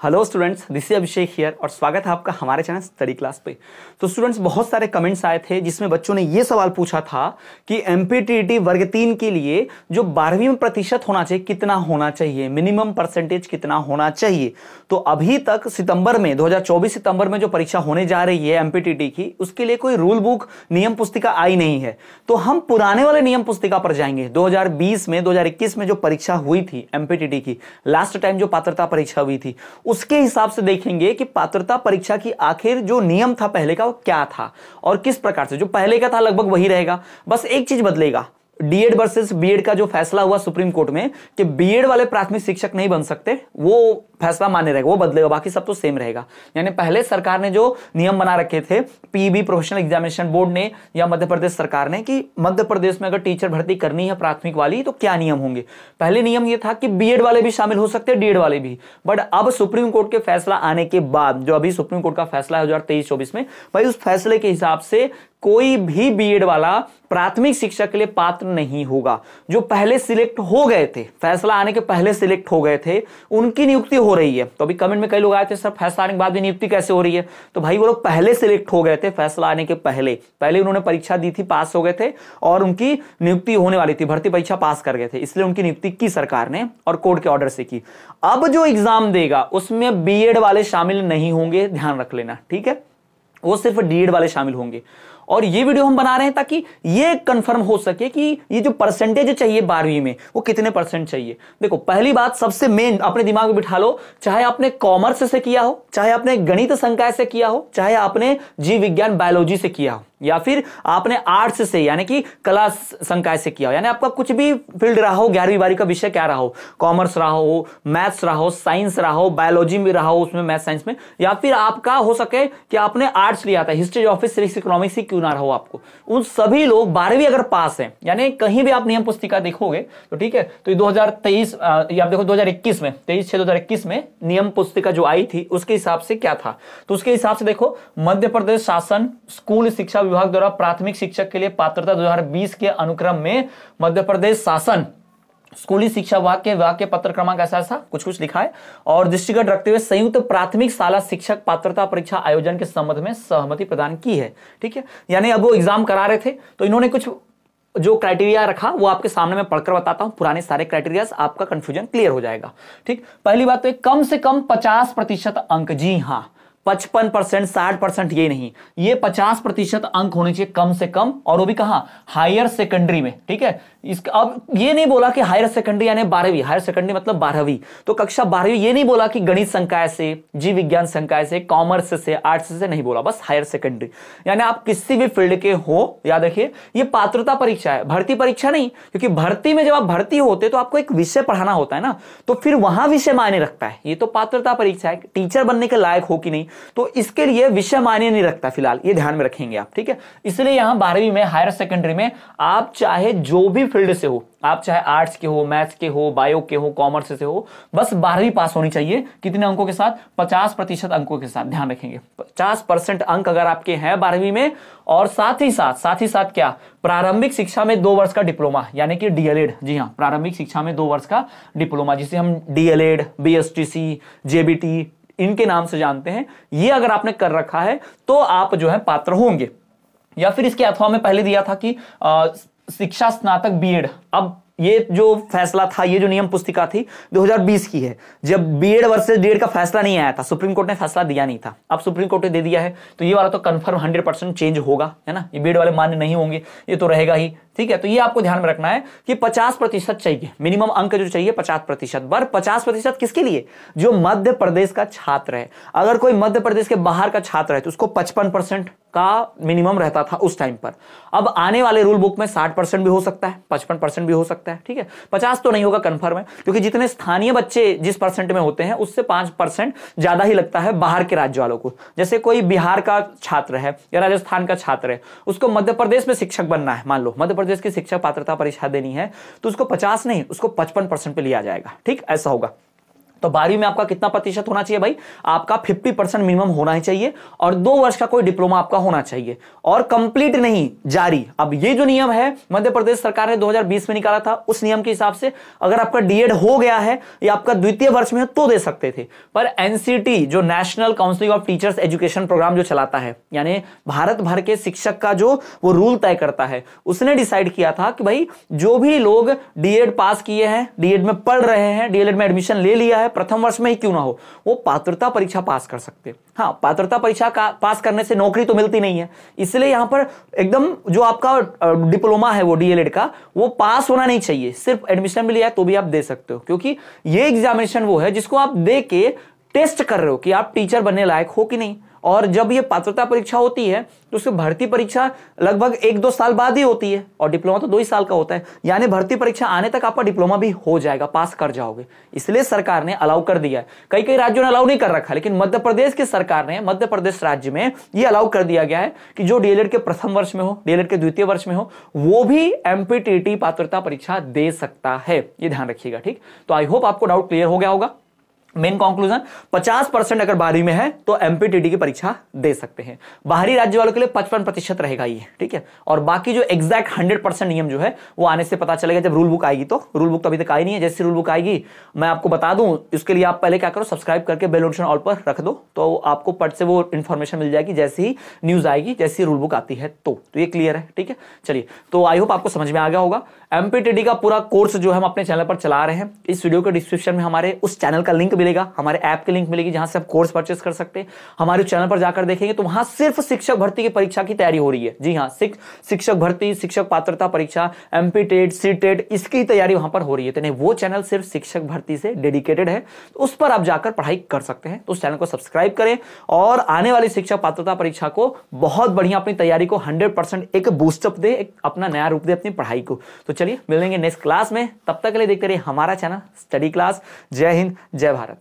Hello students this Abhishek here और स्वागत है आपका हमारे चैनल स्टडी क्लास पे। तो स्टूडेंट्स बहुत सारे कमेंट्स आए थे जिसमें बच्चों ने ये सवाल पूछा था कि एमपीटीटी वर्ग तीन के लिए जो बारहवीं प्रतिशत होना चाहिए, कितना होना चाहिए? मिनिमम परसेंटेज कितना होना चाहिए? तो अभी तक सितंबर में 2024 सितंबर में जो परीक्षा होने जा रही है एमपीटीटी की, उसके लिए कोई रूल बुक नियम पुस्तिका आई नहीं है। तो हम पुराने वाले नियम पुस्तिका पर जाएँगे। दो हज़ार बीस में, दो हज़ार इक्कीस में जो परीक्षा हुई थी एमपीटीटी की लास्ट टाइम जो पात्रता परीक्षा हुई थी उसके हिसाब से देखेंगे कि पात्रता परीक्षा की आखिर जो नियम था पहले का वो क्या था और किस प्रकार से? जो पहले का था, लगभग वही रहेगा। बस एक चीज़ बदलेगा। डीएड वर्सेस बीएड का जो फैसला हुआ सुप्रीम कोर्ट में कि बीएड वाले प्राथमिक शिक्षक नहीं बन सकते, वो फैसला मान्य रहेगा, वो बदलेगा, बाकी सब तो सेम रहेगा। यानी पहले सरकार ने जो नियम बना रखे थे पीबी प्रोफेशनल एग्जामिनेशन बोर्ड ने या मध्य प्रदेश सरकार ने कि मध्य प्रदेश में अगर टीचर भर्ती करनी है प्राथमिक वाली तो क्या नियम होंगे? पहले नियम ये था कि बीएड वाले भी शामिल हो सकते हैं डीएड वाले भी। बट अब सुप्रीम कोर्ट के फैसला आने के बाद, जो अभी सुप्रीम कोर्ट का फैसला है दो हज़ार में, भाई उस फैसले के हिसाब से कोई भी बीएड वाला प्राथमिक शिक्षा के लिए पात्र नहीं होगा। जो पहले सिलेक्ट हो गए थे, फैसला आने के पहले सिलेक्ट हो गए थे, उनकी नियुक्ति हो रही है। तो अभी कमेंट में कई लोग आए थे, सर, फैसला आने के बाद भी नियुक्ति कैसे हो रही है? तो भाई, वो लोग पहले सिलेक्ट हो गए थे, फैसला आने के पहले। पहले उन्होंने परीक्षा दी थी, पास हो गए थे, और उनकी नियुक्ति होने वाली थी, भर्ती परीक्षा पास कर गए थे। इसलिए उनकी नियुक्ति की सरकार ने और कोर्ट के ऑर्डर से की। अब जो एग्ज़ाम देगा, उसमें बी वाले शामिल नहीं होंगे, ध्यान रख लेना, ठीक है? वो सिर्फ़ डीएड वाले शामिल होंगे। और ये वीडियो हम बना रहे हैं ताकि ये कंफर्म हो सके कि ये जो परसेंटेज चाहिए बारहवीं में, वो कितने परसेंट चाहिए। देखो, पहली बात सबसे मेन अपने दिमाग में बिठा लो, चाहे आपने कॉमर्स से किया हो, चाहे आपने गणित संकाय से किया हो, चाहे आपने जीव विज्ञान बायोलॉजी से किया हो, या फिर आपने आर्ट्स से, यानी कि कला संकाय से किया हो, यानी आपका कुछ भी फ़ील्ड रहा हो, ग्यारहवीं बारी का विषय क्या रहा हो कॉमर्स रहा हो मैथ्स रहा हो साइंस रहा हो बायोलॉजी में रहा हो, उसमें मैथ साइंस में, या फिर आपका हो सके कि आपने आर्ट्स लिया था हिस्ट्री ऑफ़िस इकोनॉमिक्स क्यों ना रहा हो आपको। उन सभी लोग बारहवीं अगर पास है, यानी कहीं भी आप नियम पुस्तिका देखोगे तो ठीक है तो दो हज़ार तेईस आप देखो दो में, तेईस छह दो में नियम पुस्तिका जो आई थी, उसके हिसाब से क्या था? तो उसके हिसाब से देखो, मध्य प्रदेश शासन स्कूल शिक्षा विभाग द्वारा प्राथमिक शिक्षक के लिए पात्रता 2020 के अनुक्रम में मध्य प्रदेश शासन स्कूली शिक्षा विभाग के विभाग के पत्र क्रमांक ऐसा ऐसा कुछ कुछ लिखा है। और दृष्टिगत रखते हुए संयुक्त तो प्राथमिक शाला शिक्षक पात्रता परीक्षा आयोजन के संबंध में सहमति प्रदान की है। ठीक है? यानी अब वो एग्ज़ाम करा रहे थे तो इन्होंने कुछ जो क्राइटेरिया रखा, वो आपके सामने मैं पढ़कर बताता हूँ। पुराने सारे क्राइटेरिया आपका कंफ्यूजन क्लियर हो जाएगा। ठीक? पहली बात तो कम से कम पचास प्रतिशत अंक। जी हाँ पचपन परसेंट, साठ परसेंट ये नहीं। ये पचास प्रतिशत अंक होने चाहिए कम से कम, और वो भी कहा? हायर सेकेंडरी में, ठीक है? इसका अब ये नहीं बोला कि हायर सेकेंडरी यानी बारहवीं। हायर सेकेंडरी मतलब बारहवीं। तो कक्षा बारहवीं ये नहीं बोला कि गणित संकाय से, जीव विज्ञान संकाय से, कॉमर्स से, आर्ट्स से नहीं बोला। बस हायर सेकेंडरी। यानी आप किसी भी फ़ील्ड के हो, याद रखिए, ये पात्रता परीक्षा है। भर्ती परीक्षा नहीं, क्योंकि भर्ती में जब आप भर्ती होते तो आपको एक विषय पढ़ाना होता है ना। तो फिर वहाँ विषय मायने रखता है। ये तो पात्रता परीक्षा है। टीचर बनने के लायक हो कि नहीं? तो इसके लिए विषय मायने नहीं रखता फ़िलहाल, ये ध्यान में रखेंगे आप, ठीक है? इसलिए यहाँ बारहवीं में, हायर सेकेंडरी में, आप चाहे जो भी फ़ील्ड से हो, आप चाहे आर्ट्स के हो, मैथ्स के हो, बायो के हो, कॉमर्स से हो, बस बारहवीं पास होनी चाहिए कितने अंकों के साथ? पचास प्रतिशत अंकों के साथ, ध्यान रखेंगे। पचास परसेंट अंक अगर आपके हैं बारहवीं में, और साथ ही साथ साथ ही साथ क्या? प्रारंभिक शिक्षा में दो वर्ष का डिप्लोमा, यानी कि डीएलएड, जी हाँ प्रारंभिक शिक्षा में दो वर्ष का डिप्लोमा, जिसे हम डीएलएड, बीएसटीसी, जेबीटी इनके नाम से जानते हैं। ये अगर आपने कर रखा है तो आप जो है पात्र होंगे। या फिर इसके अथवा में पहले दिया था कि शिक्षा स्नातक बीएड अब ये जो फैसला था, ये जो नियम पुस्तिका थी 2020 की है। जब बीएड वर्सेस डीएड का फैसला नहीं आया था, सुप्रीम कोर्ट ने फैसला दिया नहीं था। अब सुप्रीम कोर्ट ने दे दिया है तो ये वाला तो कंफर्म 100 परसेंट चेंज होगा, है ना? ये बीएड वाले मान्य नहीं होंगे, ये तो रहेगा ही, ठीक है? तो ये आपको ध्यान में रखना है कि 50 प्रतिशत चाहिए मिनिमम अंक जो चाहिए 50 प्रतिशत। बर 50 प्रतिशत किसके लिए? जो मध्य प्रदेश का छात्र है। अगर कोई मध्य प्रदेश के बाहर का छात्र है तो उसको 55 परसेंट का मिनिमम रहता था उस टाइम पर। अब आने वाले रूल बुक में 60 परसेंट भी हो सकता है 55 परसेंट भी हो सकता है, ठीक है? 50 तो नहीं होगा कंफर्म है, क्योंकि जितने स्थानीय बच्चे जिस परसेंट में होते हैं, उससे पाँच परसेंट ज़्यादा ही लगता है बाहर के राज्य वालों को। जैसे कोई बिहार का छात्र है या राजस्थान का छात्र है, उसको मध्य प्रदेश में शिक्षक बनना है, मान लो, मध्य प्रदेश की शिक्षक पात्रता परीक्षा देनी है तो उसको पचास नहीं, उसको पचपन परसेंट पे लिया जाएगा, ठीक? ऐसा होगा। तो बारहवीं में आपका कितना प्रतिशत होना चाहिए भाई? आपका 50 परसेंट मिनिमम होना ही चाहिए और दो वर्ष का कोई डिप्लोमा आपका होना चाहिए। और कंप्लीट नहीं, जारी। अब ये जो नियम है, मध्य प्रदेश सरकार ने 2020 में निकाला था, उस नियम के हिसाब से अगर आपका डीएड हो गया है या आपका द्वितीय वर्ष में तो दे सकते थे। पर एनसीटी जो National Council of Teachers Education programme जो चलाता है, यानी भारत भर के शिक्षक का जो, वो रूल तय करता है, उसने डिसाइड किया था कि भाई, जो भी लोग डीएड पास किए हैं डीएड में पढ़ रहे हैं डीएड में एडमिशन ले लिया है प्रथम वर्ष में ही क्यों ना हो? वो पात्रता परीक्षा पास कर सकते हाँ। पात्रता परीक्षा का पास करने से नौकरी तो मिलती नहीं है। इसलिए यहाँ पर एकदम जो आपका डिप्लोमा है वो, डीएलएड का, वो पास होना नहीं चाहिए। सिर्फ़ एडमिशन भी लिया तो भी आप दे सकते हो। क्योंकि ये एग्जामिनेशन वो है जिसको आप दे के टेस्ट कर रहे हो कि आप टीचर बनने लायक हो कि नहीं। और जब ये पात्रता परीक्षा होती है तो उसकी भर्ती परीक्षा लगभग एक दो साल बाद ही होती है, और डिप्लोमा तो दो ही साल का होता है। यानी भर्ती परीक्षा आने तक आपका डिप्लोमा भी हो जाएगा, पास कर जाओगे। इसलिए सरकार ने अलाउ कर दिया है। कई कई राज्यों ने अलाउ नहीं कर रखा, लेकिन मध्य प्रदेश की सरकार ने, मध्य प्रदेश राज्य में यह अलाउ कर दिया गया है कि जो डीएलएड के प्रथम वर्ष में हो, डीएलएड के द्वितीय वर्ष में हो, वो भी एमपीटीटी पात्रता परीक्षा दे सकता है। ये ध्यान रखिएगा, ठीक? तो आई होप आपको डाउट क्लियर हो गया होगा। मेन कंक्लूजन 50 परसेंट अगर बारहवीं में है तो एमपीटीडी की परीक्षा दे सकते हैं। बाहरी राज्य वालों के लिए 55 प्रतिशत रहेगा ये ठीक है? और बाकी जो एग्जैक्ट 100 परसेंट नियम जो है वो आने से पता चलेगा जब रूल बुक आएगी तो। रूल बुक तो अभी तक आई नहीं है जैसी रूल बुक आएगी मैं आपको बता दूँ इसके लिए आप पहले क्या करो सब्सक्राइब करके बेल ऑप्शन ऑल पर रख दो तो आपको पट से वो इन्फॉर्मेशन मिल जाएगी जैसी ही न्यूज़ आएगी जैसी रूल बुक आती है तो, तो ये क्लियर है ठीक है? चलिए तो आई होप आपको समझ में आ गया होगा। एमपीटीडी का पूरा कोर्स जो हम अपने चैनल पर चला रहे हैं, इस वीडियो के डिस्क्रिप्शन में हमारे उस चैनल का लिंक मिलेगा, हमारे ऐप की लिंक मिलेगी जहाँ से आप कोर्स परचेस कर सकते हैं। हमारे चैनल पर जाकर देखेंगे तो वहाँ सिर्फ़ शिक्षक भर्ती की परीक्षा की तैयारी हो रही है। जी हाँ शिक्षक भर्ती, शिक्षक पात्रता परीक्षा एमपी टेट सी टेट इसकी तैयारी वहाँ पर हो रही है। तो नहीं, वो चैनल सिर्फ़ शिक्षक भर्ती से डेडिकेटेड है तो उस पर आप जाकर पढ़ाई कर सकते हैं। तो उस चैनल को सब्सक्राइब करें और आने वाली शिक्षक पात्रता परीक्षा को बहुत बढ़िया अपनी तैयारी को हंड्रेड एक बूस्टअप दे अपना नया रूप दे अपनी पढ़ाई को। तो चलिए मिलेंगे नेक्स्ट क्लास में। तब तक के लिए देखते रहिए हमारा चैनल स्टडी क्लास जय हिंद, जय भारत।